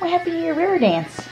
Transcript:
What happened to your river dance?